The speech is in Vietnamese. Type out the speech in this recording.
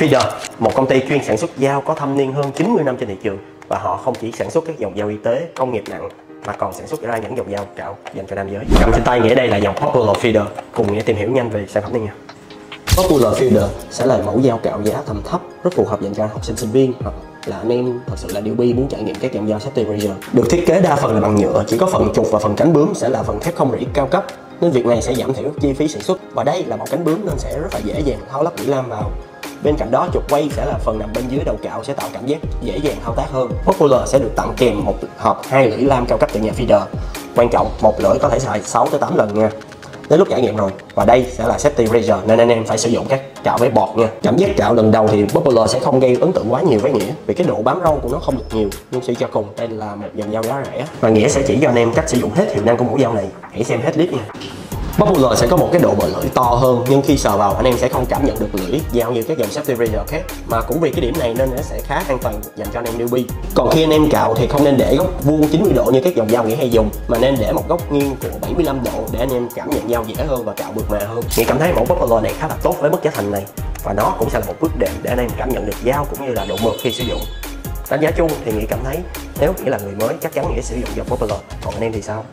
Feeder, một công ty chuyên sản xuất dao có thâm niên hơn 90 năm trên thị trường và họ không chỉ sản xuất các dòng dao y tế, công nghiệp nặng mà còn sản xuất ra những dòng dao cạo dành cho nam giới. Cầm trên tay nghĩa đây là dòng Popular Feeder, cùng nghĩa tìm hiểu nhanh về sản phẩm này nha. Popular Feeder sẽ là mẫu dao cạo giá tầm thấp, rất phù hợp dành cho học sinh sinh viên hoặc là anh em thật sự là newbie muốn trải nghiệm các dòng dao safety razor. Được thiết kế đa phần là bằng nhựa, chỉ có phần trục và phần cánh bướm sẽ là phần thép không rỉ cao cấp nên việc này sẽ giảm thiểu chi phí sản xuất và đây là một cánh bướm nên sẽ rất là dễ dàng tháo lắp lưỡi lam vào bên cạnh đó, trục quay sẽ là phần nằm bên dưới đầu cạo sẽ tạo cảm giác dễ dàng thao tác hơn. Popular sẽ được tặng kèm một hộp, hai lưỡi lam cao cấp từ nhà feeder. Quan trọng, một lưỡi có thể xài 6 tới 8 lần nha. Đến lúc trải nghiệm rồi. Và đây sẽ là safety razor nên anh em phải sử dụng các cạo với bọt nha. Cảm giác cạo lần đầu thì Popular sẽ không gây ấn tượng quá nhiều với nghĩa vì cái độ bám râu của nó không được nhiều, nhưng suy cho cùng đây là một dòng dao giá rẻ. Và nghĩa sẽ chỉ cho anh em cách sử dụng hết hiệu năng của mẫu dao này. Hãy xem hết clip nha. Popular sẽ có một cái độ bờ lưỡi to hơn, nhưng khi sờ vào, anh em sẽ không cảm nhận được lưỡi dao như các dòng safety razor khác mà cũng vì cái điểm này nên nó sẽ khá an toàn dành cho anh em newbie. Còn khi anh em cạo thì không nên để góc vuông 90 độ như các dòng dao nghĩa hay dùng, mà nên để một góc nghiêng của 75 độ để anh em cảm nhận dao dễ hơn và cạo mượt mà hơn. Nghĩa cảm thấy mẫu Popular này khá là tốt với mức giá thành này, và nó cũng sẽ là một bước đệm để anh em cảm nhận được dao cũng như là độ mượt khi sử dụng. Đánh giá chung thì nghĩ cảm thấy, nếu nghĩa là người mới, chắc chắn nghĩa sử dụng dòng Popular còn anh em thì sao?